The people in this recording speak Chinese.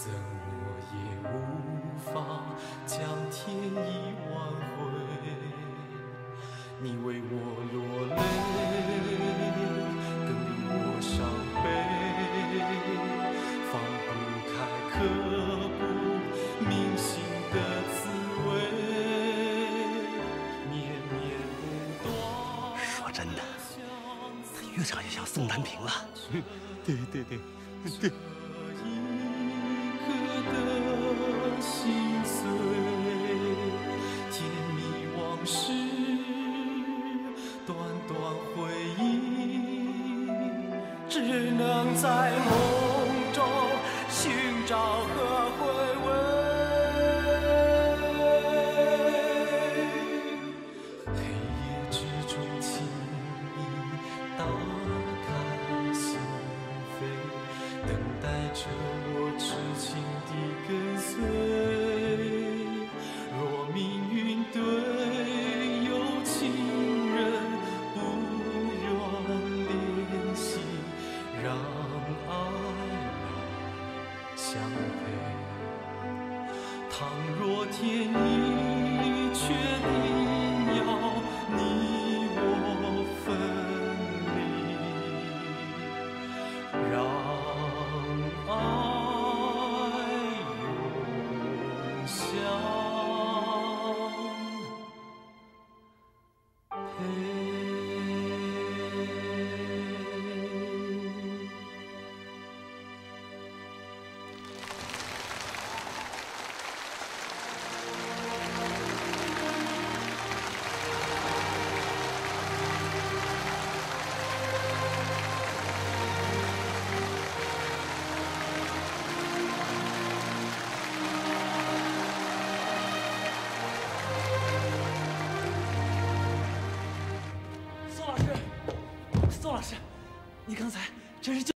怎我也无法将天意挽回。你为我落泪，更令我伤悲，放不开刻骨铭心的滋味，绵绵不断。说真的，他越唱越像宋南平了。对对对对。只能在梦中寻找和回味。倘若天意确定要你我分离，让爱永相老师，你刚才真是救。